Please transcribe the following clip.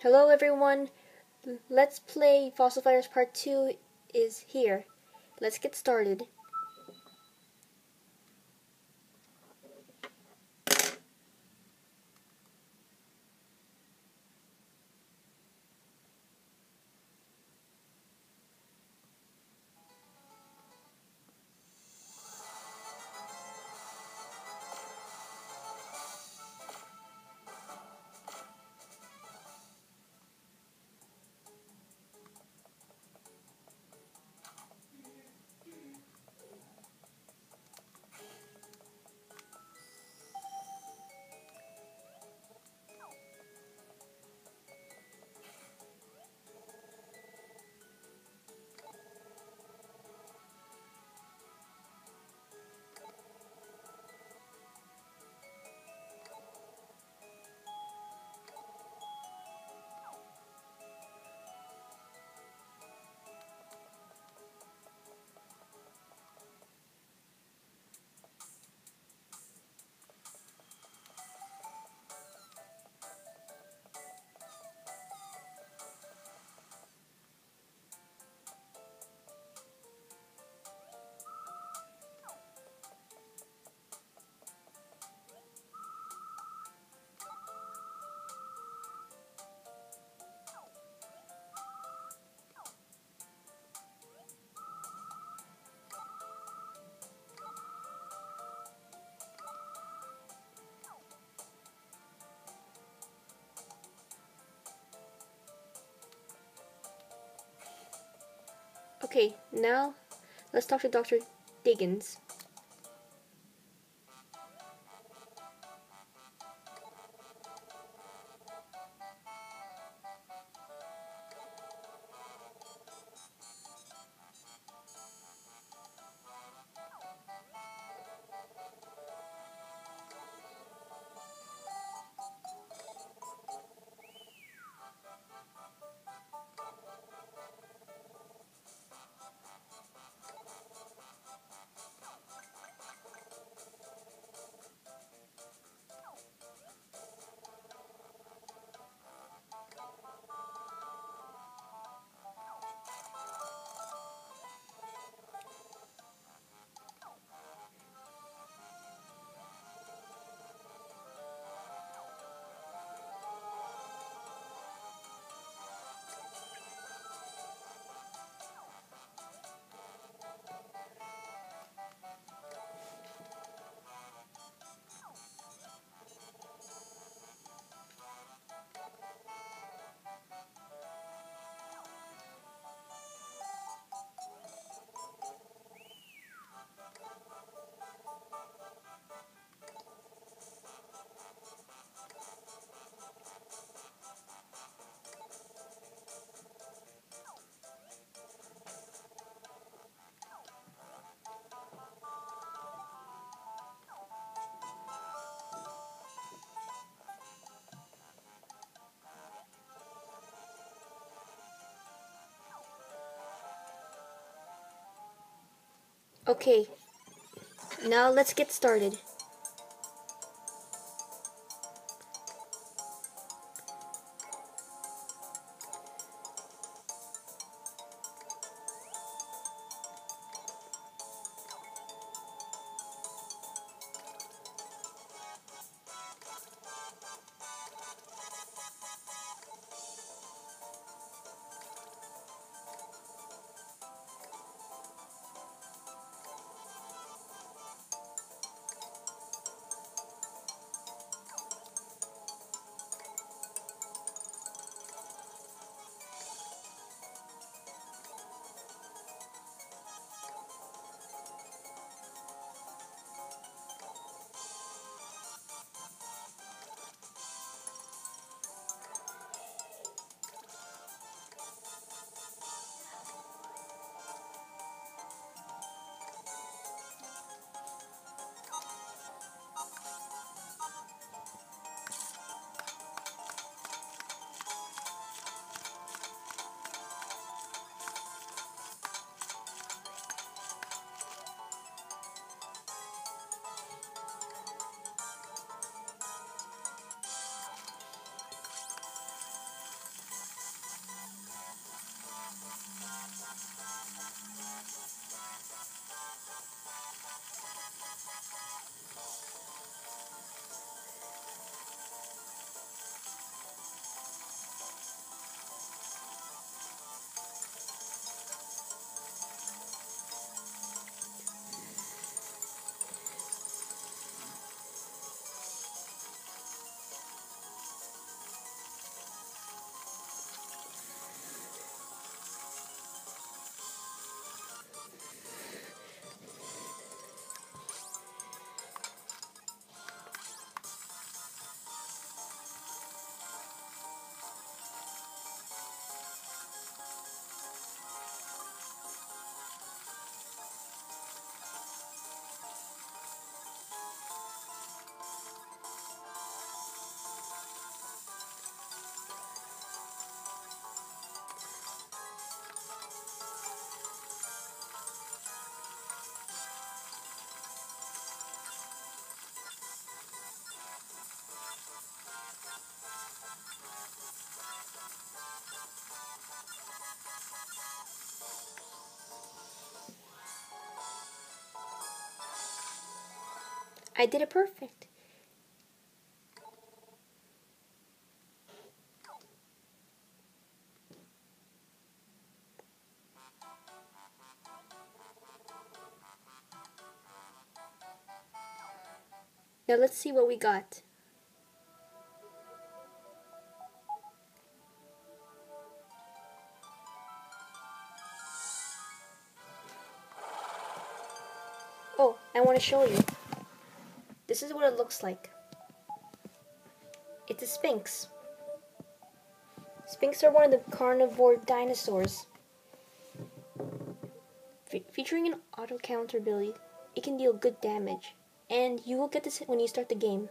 Hello everyone, Let's Play Fossil Fighters Part 2 is here. Let's get started. Okay, now let's talk to Dr. Diggins. Okay, now let's get started. I did it perfect. Now let's see what we got. Oh, I want to show you. This is what it looks like. It's a Spinax. Spinax are one of the carnivore dinosaurs. Fe featuring an auto counter ability, it can deal good damage, and you will get this when you start the game.